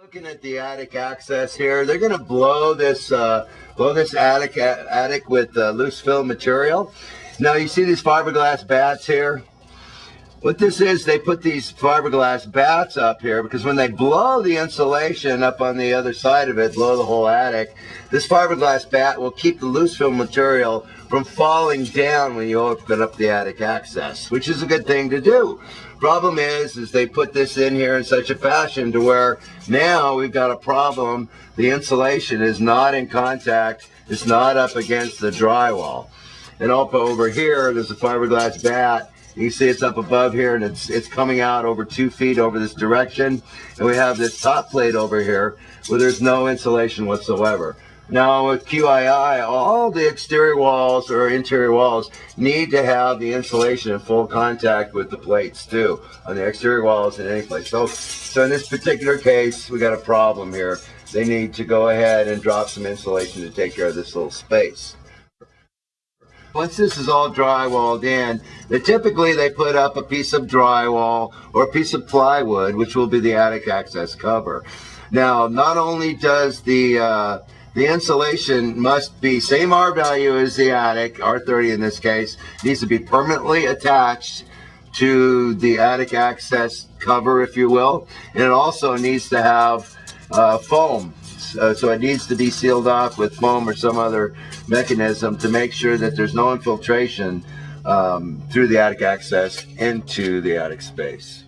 Looking at the attic access here, they're going to blow this uh, blow this attic attic with uh, loose fill material. Now you see these fiberglass batts here. What this is, they put these fiberglass batts up here because when they blow the insulation up on the other side of it, blow the whole attic, this fiberglass batt will keep the loose fill material from falling down when you open up the attic access, which is a good thing to do. Problem is, is they put this in here in such a fashion to where now we've got a problem. The insulation is not in contact. It's not up against the drywall. And up over here, there's a fiberglass batt you see it's up above here and it's it's coming out over two feet over this direction. And we have this top plate over here where there's no insulation whatsoever. Now with QII, all the exterior walls or interior walls need to have the insulation in full contact with the plates too, on the exterior walls in any place. So, so in this particular case, we got a problem here. They need to go ahead and drop some insulation to take care of this little space. Once this is all drywalled in, they typically they put up a piece of drywall or a piece of plywood, which will be the attic access cover. Now, not only does the uh, the insulation must be same R value as the attic, R30 in this case, needs to be permanently attached to the attic access cover, if you will. And it also needs to have uh, foam uh, so it needs to be sealed off with foam or some other mechanism to make sure that there's no infiltration um, through the attic access into the attic space.